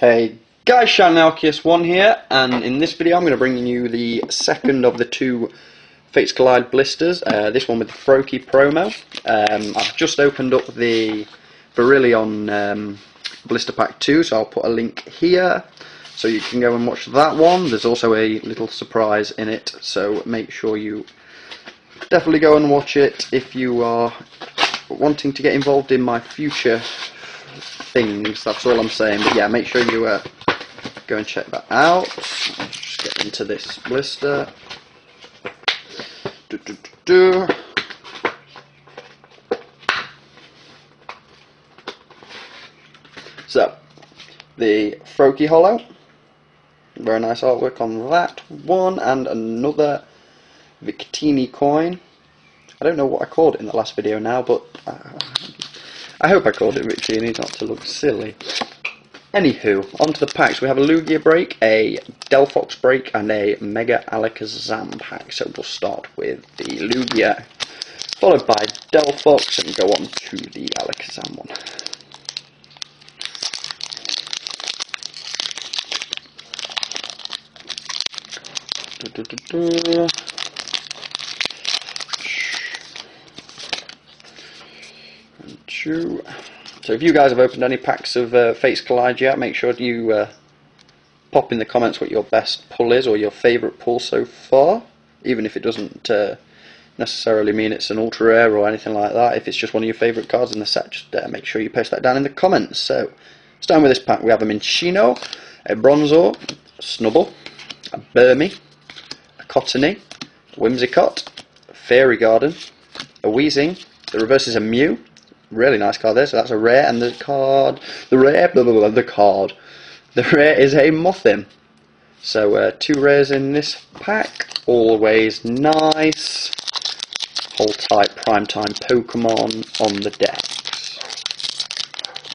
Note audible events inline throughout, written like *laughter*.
Hey guys, ShiningArceus1 here, and in this video I'm going to bring you the second of the two Fates Collide blisters, uh, this one with the Froakie promo. Um, I've just opened up the Beryllon um, blister pack 2, so I'll put a link here, so you can go and watch that one. There's also a little surprise in it, so make sure you definitely go and watch it if you are wanting to get involved in my future things. That's all I'm saying. But yeah, make sure you uh, go and check that out. Just get into this blister. Do, do, do, do. So, the Froakie Holo. Very nice artwork on that one, and another Victini coin. I don't know what I called it in the last video now, but uh, I hope I called it Victini, not to look silly. Anywho, onto the packs. We have a Lugia break, a Delphox break, and a Mega Alakazam pack. So we'll start with the Lugia, followed by Delphox, and go on to the Alakazam one. Du -du -du So if you guys have opened any packs of uh, Fates Collide yet, make sure you uh, pop in the comments what your best pull is or your favourite pull so far, even if it doesn't uh, necessarily mean it's an ultra rare or anything like that. If it's just one of your favourite cards in the set, just uh, make sure you post that down in the comments. So starting with this pack, we have a Minccino, a Bronzor, a Snubbull, a Burmy, a Cottonee, a Whimsicott, a Fairy Garden, a Weezing, the reverse is a Mew, really nice card there. So that's a rare, and the card, the rare, blah, blah, blah, the card, the rare is a Mothim. So uh, two rares in this pack, always nice. Hold tight, primetime Pokemon on the decks,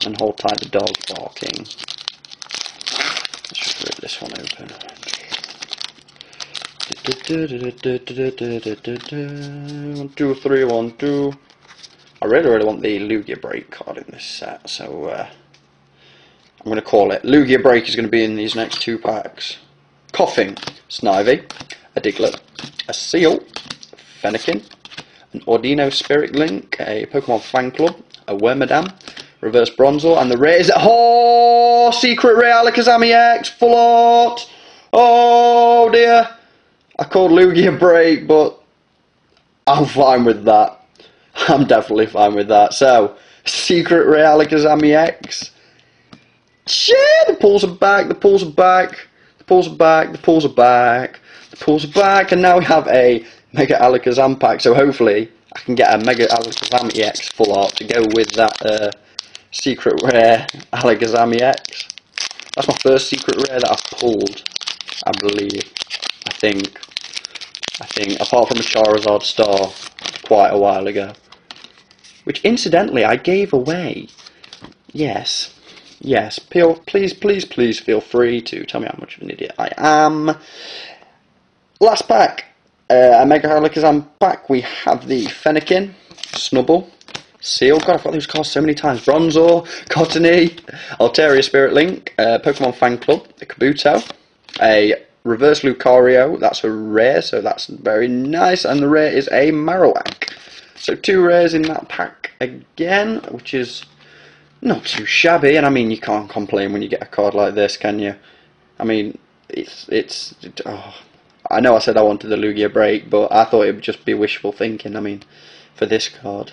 and hold tight the dog barking. Let's just rip this one open. One, two, three, one, two. I really, really want the Lugia Break card in this set, so uh, I'm going to call it. Lugia Break is going to be in these next two packs. Koffing, Snivy, a Diglett, a Seel, Fennekin, an Audino Spirit Link, a Pokemon Fan Club, a Wormadam, Reverse Bronzor, and the rare is Oh! Secret Rare Alakazam X, full art! Oh dear! I called Lugia Break, but I'm fine with that. *laughs* I'm definitely fine with that. So, Secret Realicas Alakazam X. Yeah, the pulls are back, the pulls are back, the pulls are back, the pulls are back, the pulls are back, and now we have a Mega Alakazam pack, so hopefully I can get a Mega Alakazam EX full art to go with that uh, Secret Rare Alakazam EX. That's my first Secret Rare that I've pulled, I believe, I think. I think, apart from a Charizard Star quite a while ago which incidentally I gave away. Yes, yes. Please, please, please feel free to tell me how much of an idiot I am. Last pack, uh, a Mega Alakazam pack. We have the Fennekin, Snubbull, Seel. God, I've got these cards so many times. Bronzor, Cottonee, Altaria Spirit Link, uh, Pokemon Fan Club, the Kabuto, a Reverse Lucario. That's a rare, so that's very nice. And the rare is a Marowak. So two rares in that pack again, which is not too shabby. And I mean, you can't complain when you get a card like this, can you? I mean, it's it's. Oh, I know I said I wanted the Lugia break, but I thought it would just be wishful thinking. I mean, for this card,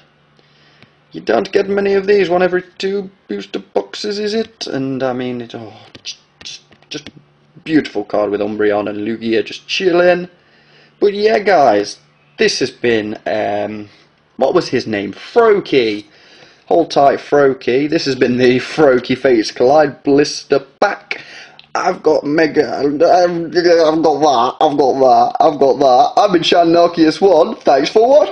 you don't get many of these. One every two booster boxes, is it? And I mean, it oh, just just beautiful card with Umbreon and Lugia just chilling. But yeah, guys, this has been. Um, what was his name? Froakie. Hold tight, Froakie. This has been the Froakie Fates Collide Blister Pack. I've got Mega. Um, I've, got that. I've got that. I've got that. I've been ShiningArceus1. Thanks for watching.